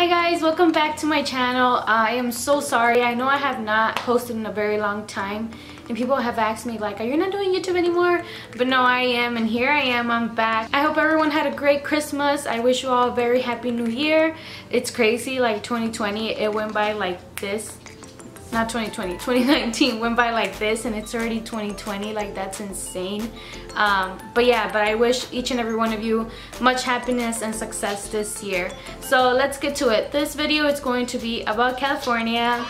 Hi guys, welcome back to my channel. I am so sorry. I know I have not posted in a very long time and people have asked me like, are you not doing YouTube anymore? But no, I am and here I am, I'm back. I hope everyone had a great Christmas. I wish you all a very happy new year. It's crazy, like 2020, it went by like this not 2020 2019 went by like this and it's already 2020 like that's insane. Um, but yeah but I wish each and every one of you much happiness and success this year. So let's get to it. This video is going to be about California.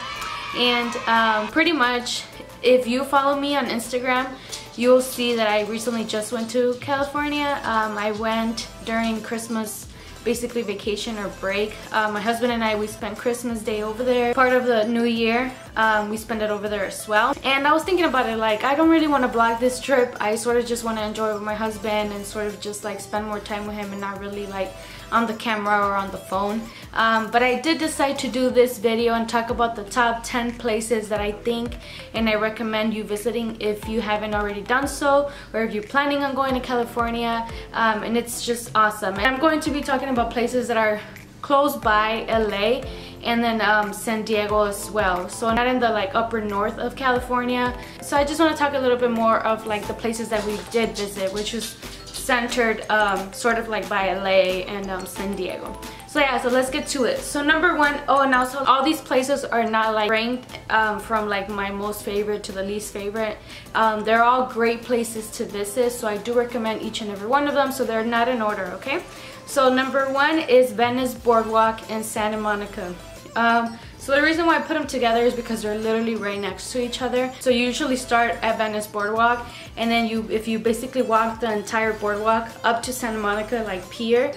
And um, pretty much if you follow me on Instagram you'll see that I recently just went to California. Um, I went during Christmas basically vacation or break. Uh, my husband and I, we spent Christmas Day over there. Part of the new year, um, we spent it over there as well. And I was thinking about it like, I don't really want to vlog this trip. I sort of just want to enjoy with my husband and sort of just like spend more time with him and not really like on the camera or on the phone. Um, but I did decide to do this video and talk about the top 10 places that I think and I recommend you visiting if you haven't already done so or if you're planning on going to California um, and it's just awesome. And I'm going to be talking about places that are close by LA and then um, San Diego as well. So not in the like upper north of California. So I just want to talk a little bit more of like the places that we did visit, which was centered um, sort of like by LA and um, San Diego. So yeah, so let's get to it. So number one, oh and also all these places are not like ranked um, from like my most favorite to the least favorite. Um, they're all great places to visit, so I do recommend each and every one of them, so they're not in order, okay? So number one is Venice Boardwalk in Santa Monica. Um, so the reason why I put them together is because they're literally right next to each other. So you usually start at Venice Boardwalk and then you, if you basically walk the entire boardwalk up to Santa Monica like pier,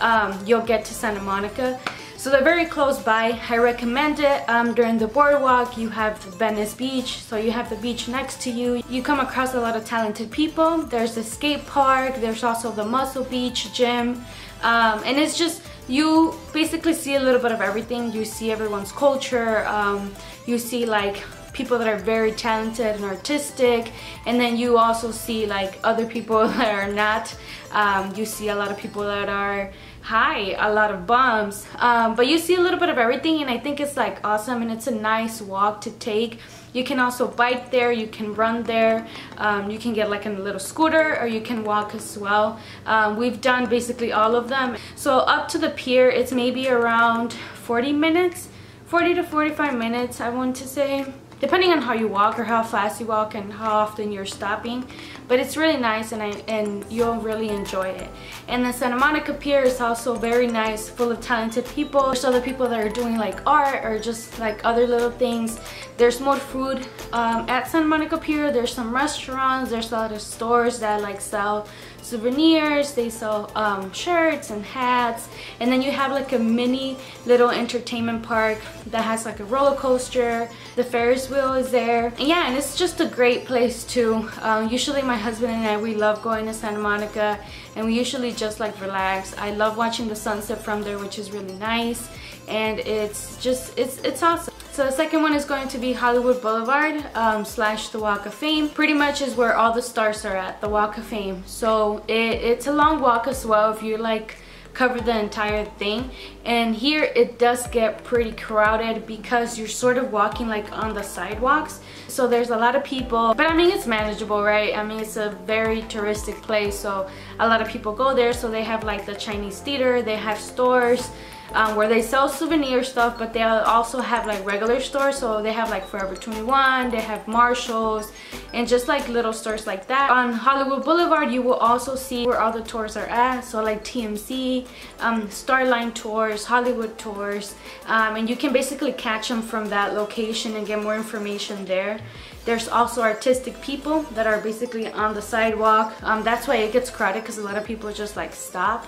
um, you'll get to Santa Monica. So they're very close by. I recommend it. Um, during the boardwalk, you have Venice Beach, so you have the beach next to you. You come across a lot of talented people. There's the skate park. There's also the Muscle Beach gym. Um, and it's just, you basically see a little bit of everything. You see everyone's culture. Um, you see like people that are very talented and artistic and then you also see like other people that are not um, you see a lot of people that are high a lot of bums um, but you see a little bit of everything and I think it's like awesome and it's a nice walk to take you can also bike there you can run there um, you can get like a little scooter or you can walk as well. Um, we've done basically all of them. So up to the pier it's maybe around 40 minutes 40 to 45 minutes I want to say depending on how you walk or how fast you walk and how often you're stopping but it's really nice and I and you'll really enjoy it. And the Santa Monica Pier is also very nice full of talented people. There's other people that are doing like art or just like other little things. There's more food um, at Santa Monica Pier. There's some restaurants. There's a lot of stores that like sell souvenirs they sell um, shirts and hats. And then you have like a mini little entertainment park that has like a roller coaster. The Ferris wheel is there. And yeah and it's just a great place too um, usually my husband and I we love going to Santa Monica and we usually just like relax. I love watching the sunset from there which is really nice. And it's just it's it's awesome so the second one is going to be Hollywood Boulevard um, slash the Walk of Fame. Pretty much is where all the stars are at, the Walk of Fame. So it, it's a long walk as well if you like cover the entire thing. And here it does get pretty crowded because you're sort of walking like on the sidewalks. So there's a lot of people but I mean it's manageable right? I mean it's a very touristic place so a lot of people go there. So they have like the Chinese theater they have stores um, where they sell souvenir stuff but they also have like regular stores so they have like Forever 21 they have Marshalls and just like little stores like that. On Hollywood Boulevard you will also see where all the tours are at so like TMC, um, Starline tours Hollywood tours um, and you can basically catch them from that location and get more information there. There's also artistic people that are basically on the sidewalk. Um, that's why it gets crowded because a lot of people just like stop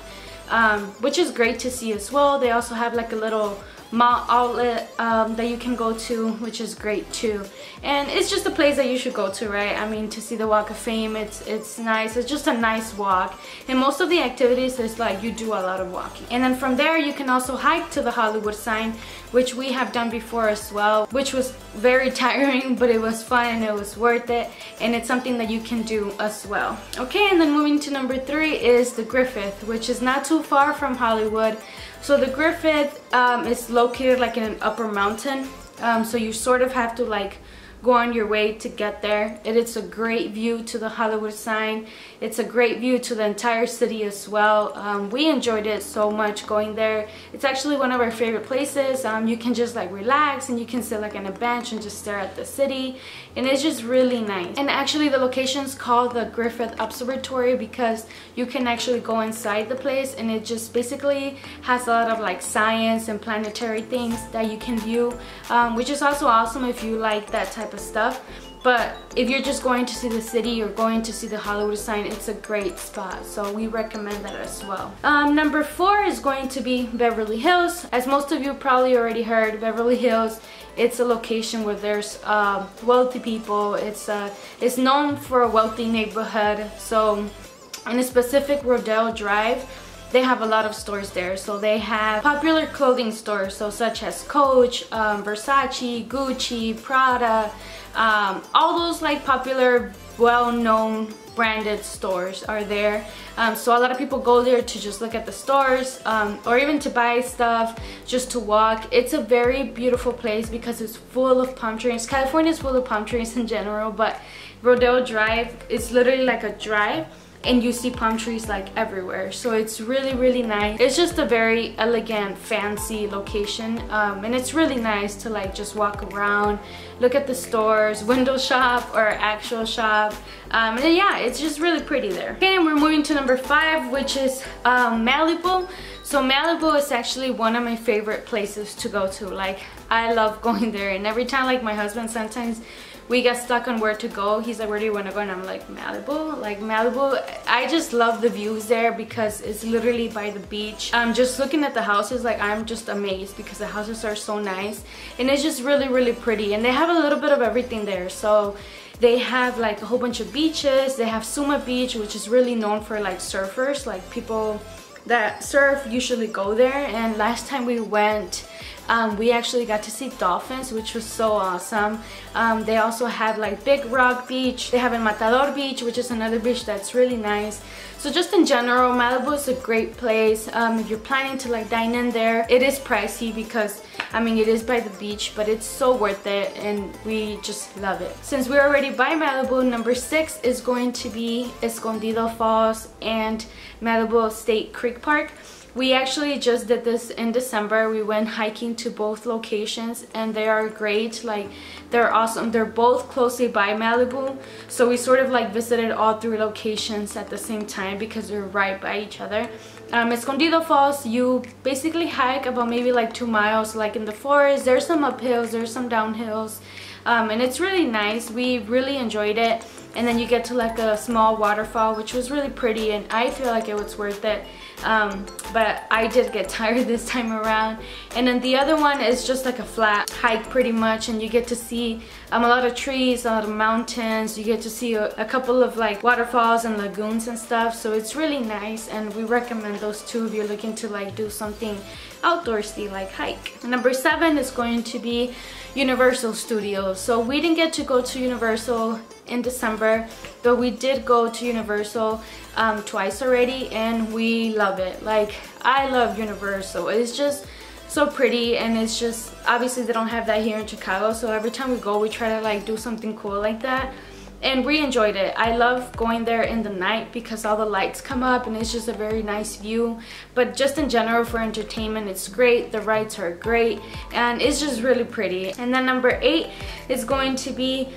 um, which is great to see as well. They also have like a little mall outlet um, that you can go to which is great too. And it's just a place that you should go to right? I mean to see the walk of fame it's it's nice. It's just a nice walk. And most of the activities is like you do a lot of walking. And then from there you can also hike to the Hollywood sign which we have done before as well which was very tiring but it was fun and it was worth it. And it's something that you can do as well. Okay and then moving to number three is the Griffith which is not too far from Hollywood So the Griffith um, is located like in an upper mountain. Um, so you sort of have to like go on your way to get there. It is a great view to the Hollywood sign. It's a great view to the entire city as well. Um, we enjoyed it so much going there. It's actually one of our favorite places. Um, you can just like relax and you can sit like on a bench and just stare at the city and it's just really nice. And actually the location is called the Griffith Observatory because you can actually go inside the place and it just basically has a lot of like science and planetary things that you can view um, which is also awesome if you like that type of stuff but if you're just going to see the city or going to see the Hollywood sign, it's a great spot. So we recommend that as well. Um, number four is going to be Beverly Hills. As most of you probably already heard, Beverly Hills, it's a location where there's uh, wealthy people. It's, uh, it's known for a wealthy neighborhood. So in a specific Rodeo Drive, they have a lot of stores there. So they have popular clothing stores, so such as Coach, um, Versace, Gucci, Prada, um, all those like popular, well-known branded stores are there. Um, so a lot of people go there to just look at the stores um, or even to buy stuff, just to walk. It's a very beautiful place because it's full of palm trees. California is full of palm trees in general, but Rodeo Drive is literally like a drive and you see palm trees like everywhere. So it's really really nice. It's just a very elegant fancy location um, and it's really nice to like just walk around look at the stores window shop or actual shop. Um, and yeah it's just really pretty there. Okay and we're moving to number five which is um, Malibu. So Malibu is actually one of my favorite places to go to. Like I love going there and every time like my husband sometimes we get stuck on where to go. He's like where do you want to go? And i'm like malibu. Like malibu i just love the views there because it's literally by the beach. I'm just looking at the houses like i'm just amazed because the houses are so nice. And it's just really really pretty. And they have a little bit of everything there. So they have like a whole bunch of beaches. They have Zuma beach which is really known for like surfers like people that surf usually go there. And last time we went um, we actually got to see dolphins which was so awesome. Um, they also have like Big Rock Beach. They have a Matador Beach which is another beach that's really nice. So just in general Malibu is a great place. Um, if you're planning to like dine in there it is pricey because I mean it is by the beach but it's so worth it and we just love it. Since we're already by Malibu number six is going to be Escondido Falls and Malibu State Creek Park we actually just did this in December. We went hiking to both locations and they are great. Like they're awesome. They're both closely by Malibu. So we sort of like visited all three locations at the same time because they're right by each other. Um, Escondido Falls, you basically hike about maybe like two miles like in the forest. There's some uphills, there's some downhills. Um, and it's really nice. We really enjoyed it. And then you get to like a small waterfall which was really pretty and I feel like it was worth it um, but I did get tired this time around. And then the other one is just like a flat hike pretty much and you get to see um, a lot of trees a lot of mountains. You get to see a, a couple of like waterfalls and lagoons and stuff. So it's really nice and we recommend those two if you're looking to like do something outdoorsy like hike. Number seven is going to be Universal Studios. So we didn't get to go to Universal in December but we did go to Universal um, twice already and we love it. Like I love Universal. It's just so pretty and it's just obviously they don't have that here in Chicago so every time we go we try to like do something cool like that. And we enjoyed it. I love going there in the night because all the lights come up and it's just a very nice view. But just in general for entertainment it's great. The rides are great and it's just really pretty. And then number eight is going to be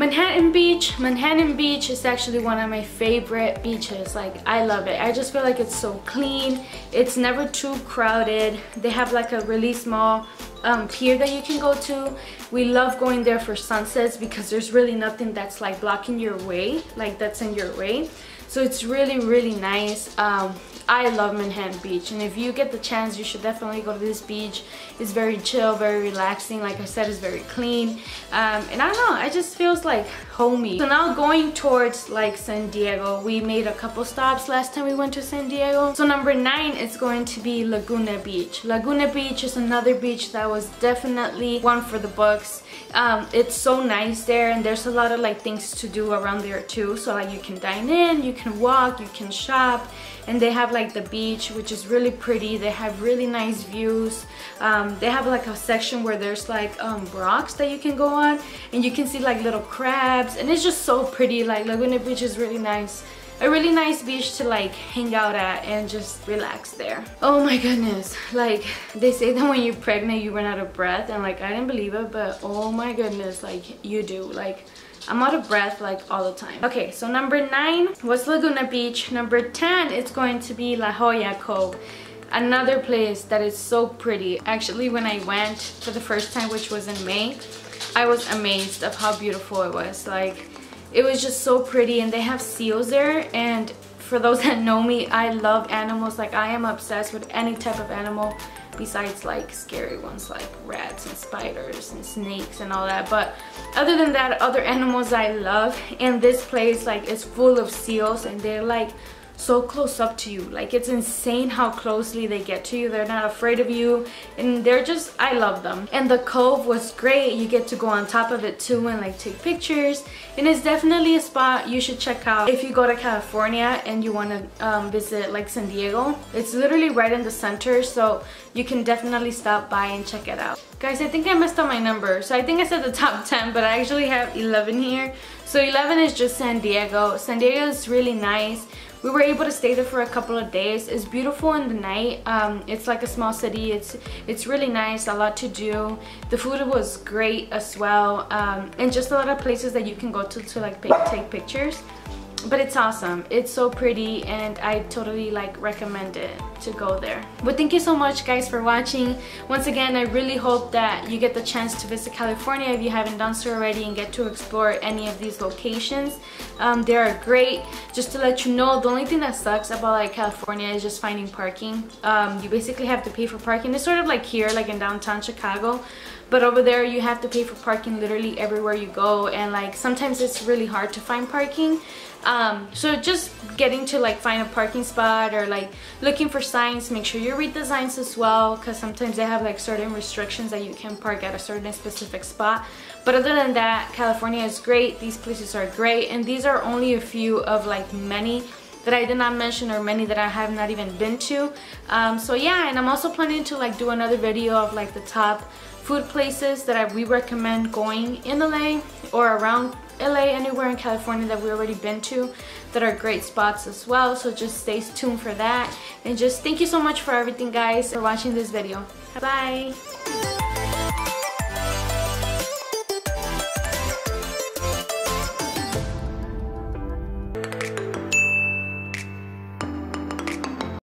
Manhattan Beach. Manhattan Beach is actually one of my favorite beaches. Like, I love it. I just feel like it's so clean. It's never too crowded. They have like a really small um, pier that you can go to. We love going there for sunsets because there's really nothing that's like blocking your way, like that's in your way. So it's really, really nice. Um, I love Manhattan Beach and if you get the chance you should definitely go to this beach. It's very chill, very relaxing. Like I said, it's very clean. Um, and I don't know, it just feels like homey. So now going towards like San Diego, we made a couple stops last time we went to San Diego. So number nine is going to be Laguna Beach. Laguna Beach is another beach that was definitely one for the books. Um, it's so nice there and there's a lot of like things to do around there too. So like you can dine in, you can walk, you can shop and they have like the beach which is really pretty. They have really nice views. Um, they have like a section where there's like um, rocks that you can go on and you can see like little crabs and it's just so pretty. Like Laguna Beach is really nice. A really nice beach to like hang out at and just relax there. Oh my goodness, like they say that when you're pregnant you run out of breath and like I didn't believe it but oh my goodness like you do. Like I'm out of breath like all the time. Okay, so number nine was Laguna Beach. Number 10 is going to be La Jolla Cove. Another place that is so pretty. Actually, when I went for the first time, which was in May, I was amazed of how beautiful it was. Like, it was just so pretty and they have seals there and for those that know me I love animals like I am obsessed with any type of animal besides like scary ones like rats and spiders and snakes and all that but other than that other animals I love. And this place like is full of seals and they're like so close up to you. Like it's insane how closely they get to you. They're not afraid of you. And they're just I love them. And the cove was great. You get to go on top of it too and like take pictures. And it's definitely a spot you should check out if you go to California and you want to um, visit like San Diego. It's literally right in the center so you can definitely stop by and check it out. Guys I think I messed up my number. So I think I said the top 10 but I actually have 11 here. So 11 is just San Diego. San Diego is really nice we were able to stay there for a couple of days. It's beautiful in the night. Um, it's like a small city. It's it's really nice a lot to do. The food was great as well. Um, and just a lot of places that you can go to to like take pictures but it's awesome. It's so pretty and i totally like recommend it to go there. But thank you so much guys for watching. Once again i really hope that you get the chance to visit california if you haven't done so already and get to explore any of these locations. Um, they are great. Just to let you know the only thing that sucks about like california is just finding parking. Um, you basically have to pay for parking. It's sort of like here like in downtown chicago but over there you have to pay for parking literally everywhere you go. And like sometimes it's really hard to find parking. Um, so just getting to like find a parking spot or like looking for signs make sure you read the signs as well because sometimes they have like certain restrictions that you can park at a certain specific spot. But other than that California is great. These places are great. And these are only a few of like many that I did not mention or many that I have not even been to. Um, so yeah and I'm also planning to like do another video of like the top food places that I, we recommend going in LA or around LA, anywhere in California that we've already been to that are great spots as well. So just stay tuned for that. And just thank you so much for everything guys for watching this video. Bye!